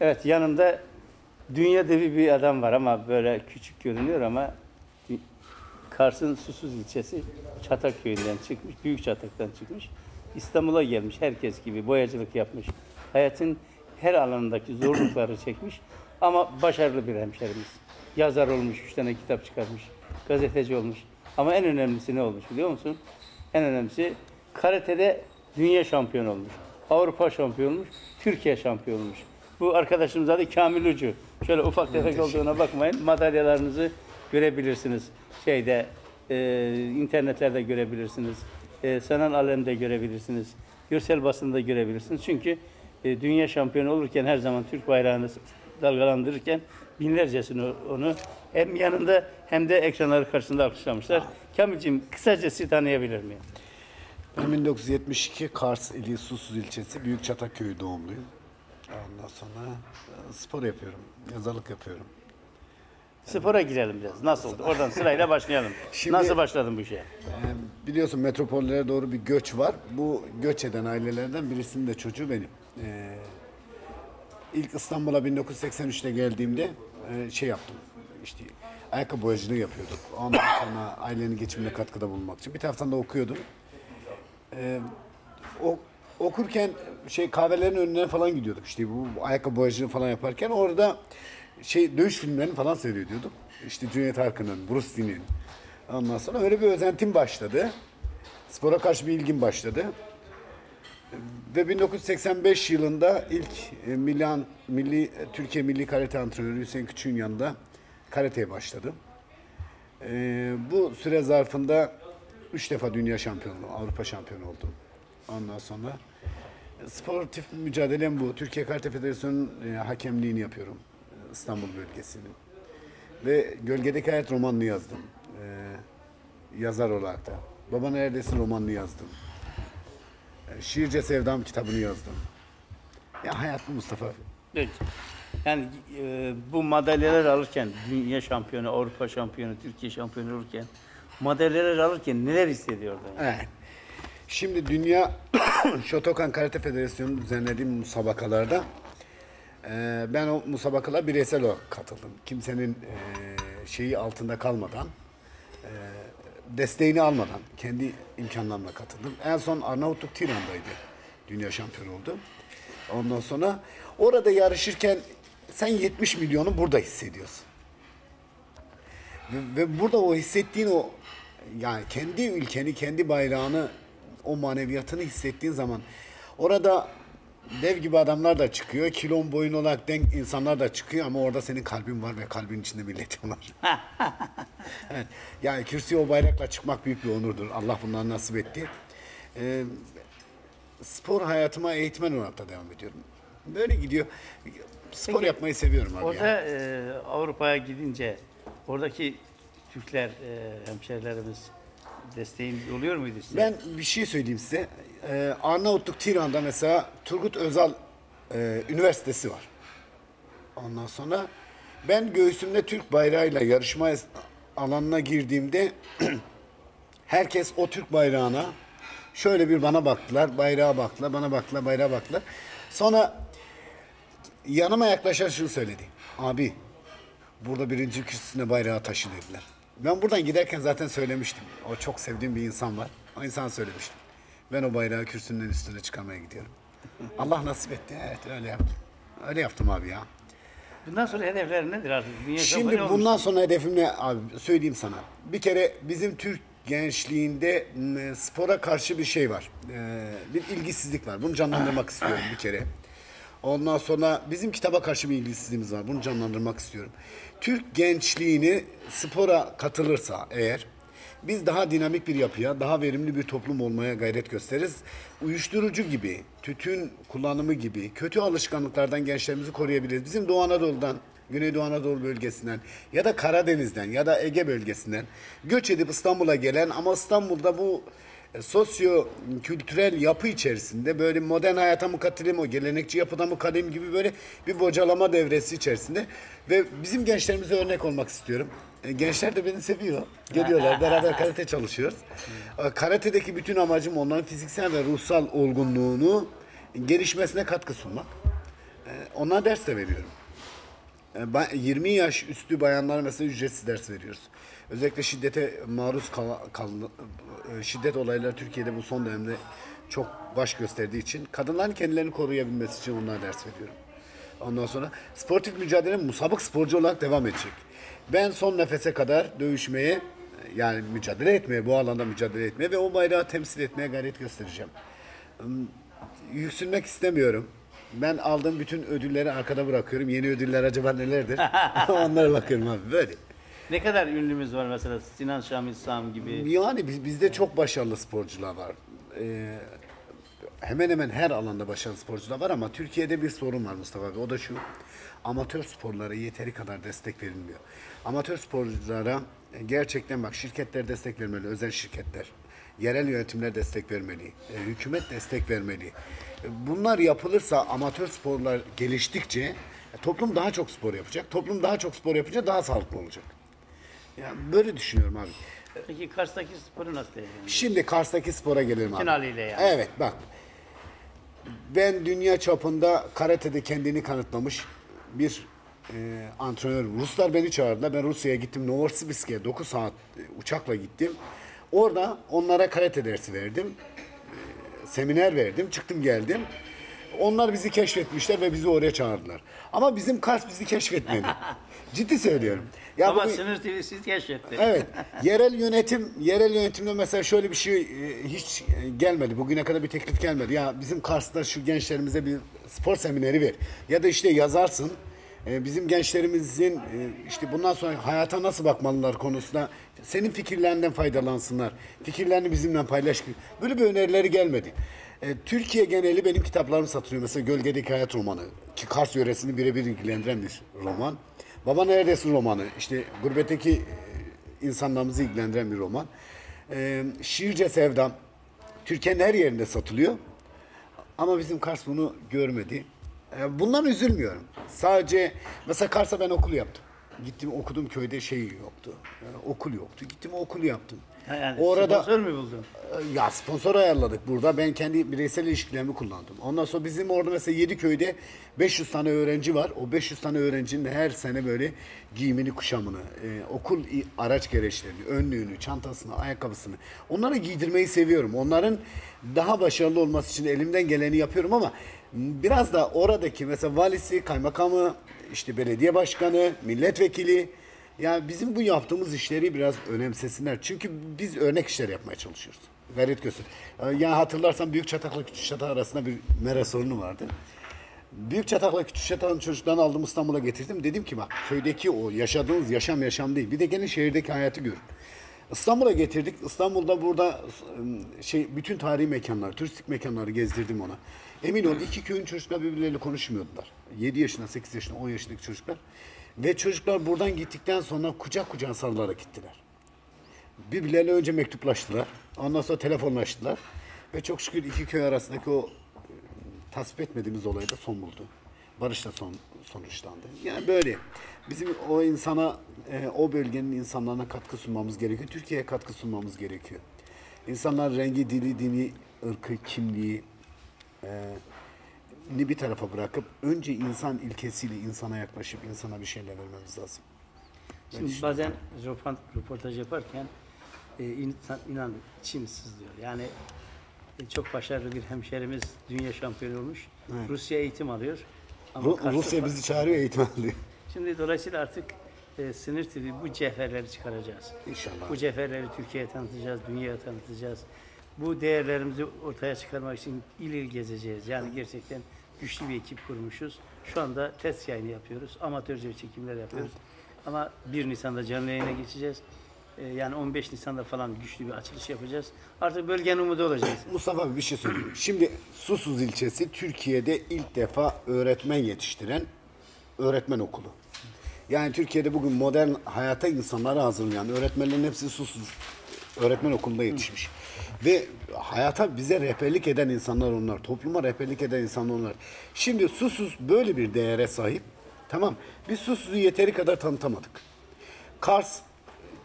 Evet yanımda dünya devi bir adam var ama böyle küçük görünüyor ama Kars'ın Susuz ilçesi Çataköy'ünden çıkmış, Büyük Çatak'tan çıkmış. İstanbul'a gelmiş herkes gibi boyacılık yapmış. Hayatın her alanındaki zorlukları çekmiş ama başarılı bir hemşerimiz. Yazar olmuş, üç tane kitap çıkarmış, gazeteci olmuş. Ama en önemlisi ne olmuş biliyor musun? En önemlisi karatede dünya şampiyonu olmuş. Avrupa şampiyonu olmuş, Türkiye şampiyonu olmuş. Bu arkadaşımız adı Kamil Ucu. Şöyle ufak tefek olduğuna bakmayın. Madalyalarınızı görebilirsiniz. Şeyde, e, internetlerde görebilirsiniz. E, sanal alemde görebilirsiniz. Görsel basında görebilirsiniz. Çünkü e, dünya şampiyonu olurken her zaman Türk bayrağını dalgalandırırken binlercesini onu hem yanında hem de ekranları karşısında alkışlamışlar. Kamil'cim kısaca sizi tanıyabilir miyim? Ben 1972 Kars ili Susuz ilçesi Büyük Çatakköy doğumluyum. Ondan sonra e, spor yapıyorum, yazarlık yapıyorum. Spora girelim biraz. Nasıl oldu? Oradan sırayla başlayalım. Şimdi- Nasıl başladın bu işe? Ee, biliyorsun metropollere doğru bir göç var. Bu göç eden ailelerden birisinin de çocuğu benim. Ee, ilk İstanbul'a 1983'te geldiğimde e, şey yaptım. İşte ayakkabı boyacılığı yapıyorduk. Ondan sonra ailenin geçimine katkıda bulunmak için. Bir taraftan da okuyordum. O, okurken şey kahvelerin önüne falan gidiyorduk. İşte bu ayakkabı boyacılığı falan yaparken orada şey dövüş filmlerini falan seyrediyorduk. İşte Cüneyt Arkın'ın, Bruce Lee'nin. Ondan sonra öyle bir özentim başladı. Spora karşı bir ilgim başladı. Ve 1985 yılında ilk e, milli, an- milli Türkiye Milli Karate Antrenörü Hüseyin Küçük'ün yanında karateye başladım. Ee, bu süre zarfında üç defa dünya şampiyonu, Avrupa şampiyonu oldum. Ondan sonra e, sportif mücadelem bu. Türkiye Karate Federasyonu'nun e, hakemliğini yapıyorum. e, İstanbul bölgesinin. Ve Gölgedeki Hayat romanını yazdım. Ee, yazar olarak da. Baba Neredesin romanını yazdım. Ee, Şiirce Sevdam kitabını yazdım. Ya hayat bu Mustafa. Peki. Yani e, bu madalyalar alırken, dünya şampiyonu, Avrupa şampiyonu, Türkiye şampiyonu olurken, madalyalar alırken neler hissediyordun? Evet. Şimdi Dünya Shotokan Karate Federasyonu düzenlediği musabakalarda e, ben o musabakalara bireysel olarak katıldım. Kimsenin e, şeyi altında kalmadan, e, desteğini almadan kendi imkanlarımla katıldım. En son Arnavutluk Tiran'daydı. Dünya şampiyonu oldu. Ondan sonra orada yarışırken sen 70 milyonu burada hissediyorsun. Ve, ve burada o hissettiğin o yani kendi ülkeni, kendi bayrağını, o maneviyatını hissettiğin zaman orada dev gibi adamlar da çıkıyor. Kilon boyun olarak denk insanlar da çıkıyor ama orada senin kalbin var ve kalbin içinde milletin var. evet. Yani kürsüye o bayrakla çıkmak büyük bir onurdur. Allah bundan nasip etti. Ee, spor hayatıma eğitmen olarak da devam ediyorum. Böyle gidiyor. Spor Peki, yapmayı seviyorum abi. Orada yani. e, Avrupa'ya gidince oradaki Türkler, e, hemşerilerimiz desteğin oluyor muydu size? Ben bir şey söyleyeyim size. Ee, Arnavutluk Tiran'da mesela Turgut Özal e, Üniversitesi var. Ondan sonra ben göğsümde Türk bayrağıyla yarışma alanına girdiğimde herkes o Türk bayrağına şöyle bir bana baktılar, bayrağa baktılar, bana baktılar, bayrağa baktılar. Sonra yanıma yaklaşan şunu söyledi. Abi burada birinci kürsüsüne bayrağı taşı dediler. Ben buradan giderken zaten söylemiştim. O çok sevdiğim bir insan var. O insana söylemiştim. Ben o bayrağı kürsünün üstüne çıkarmaya gidiyorum. Allah nasip etti. Evet öyle yaptım. Öyle yaptım abi ya. Bundan sonra hedefler nedir artık? Dünya Şimdi bundan olmuş. sonra hedefim ne abi söyleyeyim sana. Bir kere bizim Türk gençliğinde spora karşı bir şey var. Ee, bir ilgisizlik var. Bunu canlandırmak istiyorum bir kere. Ondan sonra bizim kitaba karşı bir ilgisizliğimiz var. Bunu canlandırmak istiyorum. Türk gençliğini spora katılırsa eğer biz daha dinamik bir yapıya, daha verimli bir toplum olmaya gayret gösteririz. Uyuşturucu gibi, tütün kullanımı gibi kötü alışkanlıklardan gençlerimizi koruyabiliriz. Bizim Doğu Anadolu'dan, Güneydoğu Anadolu bölgesinden ya da Karadeniz'den ya da Ege bölgesinden göç edip İstanbul'a gelen ama İstanbul'da bu sosyo kültürel yapı içerisinde böyle modern hayata mı katılayım o gelenekçi yapıda mı kalayım gibi böyle bir bocalama devresi içerisinde ve bizim gençlerimize örnek olmak istiyorum. E, Gençler de beni seviyor. Geliyorlar beraber karate çalışıyoruz. E, Karate'deki bütün amacım onların fiziksel ve ruhsal olgunluğunu gelişmesine katkı sunmak. Ona ders de veriyorum. E, ben- 20 yaş üstü bayanlara mesela ücretsiz ders veriyoruz. Özellikle şiddete maruz kal, kal- e, şiddet olayları Türkiye'de bu son dönemde çok baş gösterdiği için kadınların kendilerini koruyabilmesi için onlara ders veriyorum. Ondan sonra sportif mücadele musabık sporcu olarak devam edecek. Ben son nefese kadar dövüşmeye yani mücadele etmeye, bu alanda mücadele etmeye ve o bayrağı temsil etmeye gayret göstereceğim yüksünmek istemiyorum. Ben aldığım bütün ödülleri arkada bırakıyorum. Yeni ödüller acaba nelerdir? Onlara bakıyorum abi böyle. Ne kadar ünlümüz var mesela Sinan Şamil Sam gibi. Yani biz, bizde çok başarılı sporcular var. Ee, hemen hemen her alanda başarılı sporcular var ama Türkiye'de bir sorun var Mustafa abi. O da şu. Amatör sporlara yeteri kadar destek verilmiyor. Amatör sporculara gerçekten bak şirketler destek vermeli, özel şirketler. Yerel yönetimler destek vermeli, e, hükümet destek vermeli. E, Bunlar yapılırsa amatör sporlar geliştikçe e, toplum daha çok spor yapacak. Toplum daha çok spor yapınca daha sağlıklı olacak. Yani böyle düşünüyorum abi. Peki Kars'taki sporu nasıl değerlendiriyorsun? Şimdi Kars'taki spora gelelim abi. Bütün haliyle yani. Evet bak. Ben dünya çapında karatede kendini kanıtlamış bir e, antrenörüm. Ruslar beni çağırdılar. Ben Rusya'ya gittim. Novosibirsk'e 9 saat uçakla gittim. Orada onlara karate dersi verdim. E, seminer verdim. Çıktım geldim. Onlar bizi keşfetmişler ve bizi oraya çağırdılar. Ama bizim Kars bizi keşfetmedi. Ciddi söylüyorum. Ya Ama bugün- Sınır TV siz keşfetti. Evet. Yerel yönetim, yerel yönetimde mesela şöyle bir şey e, hiç e, gelmedi. Bugüne kadar bir teklif gelmedi. Ya bizim Kars'ta şu gençlerimize bir spor semineri ver. Ya da işte yazarsın. E, Bizim gençlerimizin e, işte bundan sonra hayata nasıl bakmalılar konusunda senin fikirlerinden faydalansınlar. Fikirlerini bizimle paylaş. Böyle bir önerileri gelmedi. E, Türkiye geneli benim kitaplarım satılıyor. Mesela Gölgedeki Hayat romanı ki Kars yöresini birebir ilgilendiren bir roman. Baba Neredesin romanı. işte gurbetteki e, insanlarımızı ilgilendiren bir roman. E, Şiirce Sevdam. Türkiye'nin her yerinde satılıyor. Ama bizim Kars bunu görmedi. E, bundan üzülmüyorum. Sadece mesela Kars'a ben okul yaptım. Gittim okudum köyde şey yoktu. Yani okul yoktu. Gittim okul yaptım. Ha, Yani Orada sponsor mu buldun? ya sponsor ayarladık burada. Ben kendi bireysel ilişkilerimi kullandım. Ondan sonra bizim orada mesela 7 köyde 500 tane öğrenci var. O 500 tane öğrencinin de her sene böyle giyimini, kuşamını, e, okul araç gereçlerini, önlüğünü, çantasını, ayakkabısını onları giydirmeyi seviyorum. Onların daha başarılı olması için elimden geleni yapıyorum ama biraz da oradaki mesela valisi, kaymakamı, işte belediye başkanı, milletvekili ya bizim bu yaptığımız işleri biraz önemsesinler. Çünkü biz örnek işler yapmaya çalışıyoruz. Gayret göster. Ya hatırlarsan Büyük Çatak'la Küçük Çatak arasında bir mera sorunu vardı. Büyük Çatak'la Küçük Çatak'ın çocuklarını aldım İstanbul'a getirdim. Dedim ki bak köydeki o yaşadığınız yaşam yaşam değil. Bir de gelin şehirdeki hayatı görün. İstanbul'a getirdik. İstanbul'da burada ıı, şey bütün tarihi mekanlar, turistik mekanları gezdirdim ona. Emin ol iki köyün çocuklar birbirleriyle konuşmuyordular. 7 yaşında, 8 yaşında, 10 yaşındaki çocuklar. Ve çocuklar buradan gittikten sonra kucak kucağa sarılarak gittiler. Birbirlerine önce mektuplaştılar. Ondan sonra telefonlaştılar. Ve çok şükür iki köy arasındaki o e, tasvip etmediğimiz olay da son buldu. Barışla son sonuçlandı. Yani böyle. Bizim o insana, e, o bölgenin insanlarına katkı sunmamız gerekiyor. Türkiye'ye katkı sunmamız gerekiyor. İnsanlar rengi, dili, dini, ırkı, kimliği ni bir tarafa bırakıp önce insan ilkesiyle insana yaklaşıp insana bir şeyler vermemiz lazım. Şimdi bazen röport- röportaj yaparken e, insan inan içim sızlıyor. Yani e, çok başarılı bir hemşerimiz dünya şampiyonu olmuş. Rusya eğitim alıyor. Ama Ru- Rusya bizi çağırıyor eğitim alıyor. Şimdi dolayısıyla artık e, Sınır TV bu cevherleri çıkaracağız. İnşallah. Bu cevherleri Türkiye'ye tanıtacağız, dünyaya tanıtacağız. Bu değerlerimizi ortaya çıkarmak için il il gezeceğiz. Yani gerçekten güçlü bir ekip kurmuşuz. Şu anda test yayını yapıyoruz. Amatörce çekimler yapıyoruz. Ama 1 Nisan'da canlı yayına geçeceğiz. E, yani 15 Nisan'da falan güçlü bir açılış yapacağız. Artık bölgenin umudu olacağız. Mustafa abi bir şey söyleyeyim. Şimdi Susuz ilçesi Türkiye'de ilk defa öğretmen yetiştiren öğretmen okulu. Yani Türkiye'de bugün modern hayata insanları hazırlayan öğretmenlerin hepsi Susuz öğretmen okulunda yetişmiş. Ve hayata bize rehberlik eden insanlar onlar. Topluma rehberlik eden insanlar onlar. Şimdi Susuz böyle bir değere sahip. Tamam. Biz Susuz'u yeteri kadar tanıtamadık. Kars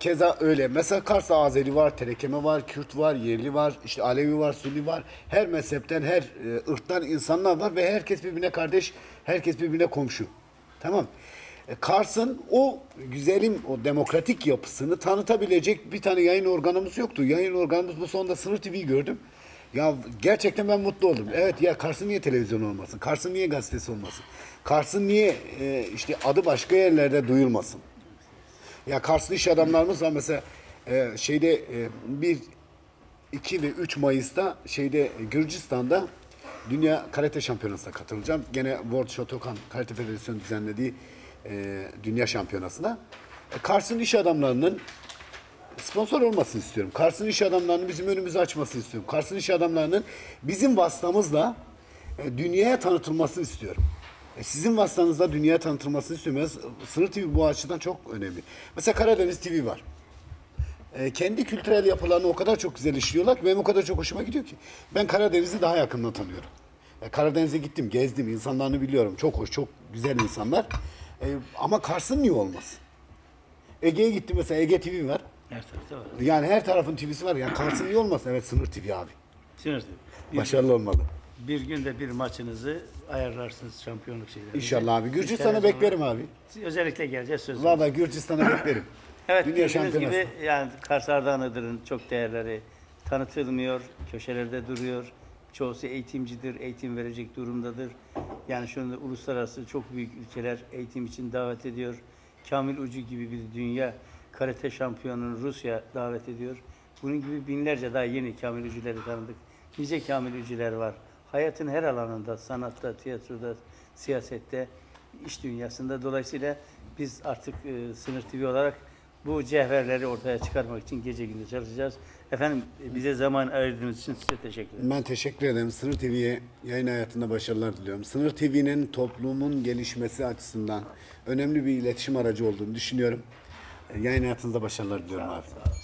keza öyle. Mesela Kars'ta Azeri var, Terekeme var, Kürt var, yerli var, işte Alevi var, Sünni var. Her mezhepten, her e, ırktan insanlar var ve herkes birbirine kardeş, herkes birbirine komşu. Tamam. E, Kars'ın o güzelim, o demokratik yapısını tanıtabilecek bir tane yayın organımız yoktu. Yayın organımız bu sonunda Sınır TV'yi gördüm. Ya gerçekten ben mutlu oldum. Evet ya Kars'ın niye televizyon olmasın? Kars'ın niye gazetesi olmasın? Kars'ın niye e, işte adı başka yerlerde duyulmasın? Ya Karslı iş adamlarımız var mesela e, şeyde e, 1 2 ve 3 Mayıs'ta şeyde e, Gürcistan'da Dünya Karate Şampiyonası'na katılacağım. Gene World Shotokan Karate Federasyonu düzenlediği e, Dünya Şampiyonası'na. E, Kars'ın iş adamlarının sponsor olmasını istiyorum. Kars'ın iş adamlarının bizim önümüzü açmasını istiyorum. Kars'ın iş adamlarının bizim vasıtamızla e, dünyaya tanıtılmasını istiyorum. E, sizin vasıtanızla dünyaya tanıtılmasını istiyorum. Sınır TV bu açıdan çok önemli. Mesela Karadeniz TV var. E, kendi kültürel yapılarını o kadar çok güzel işliyorlar ki benim o kadar çok hoşuma gidiyor ki. Ben Karadeniz'i daha yakından tanıyorum. E, Karadeniz'e gittim, gezdim, insanlarını biliyorum. Çok hoş, çok güzel insanlar. E, ama Kars'ın niye olmasın? Ege'ye gittim mesela Ege TV var. Her tarafta var. Yani her tarafın TV'si var. Yani Kars'ın iyi olmasın. Evet sınır TV abi. Sinir tabii. Bir, Başarılı olmalı. bir günde bir maçınızı ayarlarsınız şampiyonluk şeyleri. İnşallah abi. Sene sonra- beklerim abi. Özellikle geleceğiz söz. Valla Gürcistan'a beklerim. Evet Dünya bildiğiniz şampiyonası. gibi yani Kars Ardahan Iğdır'ın çok değerleri tanıtılmıyor, köşelerde duruyor. Çoğusu eğitimcidir, eğitim verecek durumdadır. Yani şu anda uluslararası çok büyük ülkeler eğitim için davet ediyor. Kamil Ucu gibi bir dünya karate şampiyonunu Rusya davet ediyor. Bunun gibi binlerce daha yeni Kamil Ucuları tanıdık. Nice Kamil Ucular var. Hayatın her alanında, sanatta, tiyatroda, siyasette, iş dünyasında. Dolayısıyla biz artık e, Sınır TV olarak bu cevherleri ortaya çıkarmak için gece gündüz çalışacağız. Efendim bize zaman ayırdığınız için size teşekkür ederim. Ben teşekkür ederim. Sınır TV'ye yayın hayatında başarılar diliyorum. Sınır TV'nin toplumun gelişmesi açısından önemli bir iletişim aracı olduğunu düşünüyorum. Yayın hayatınızda başarılar diliyorum abi. Sağ olasın.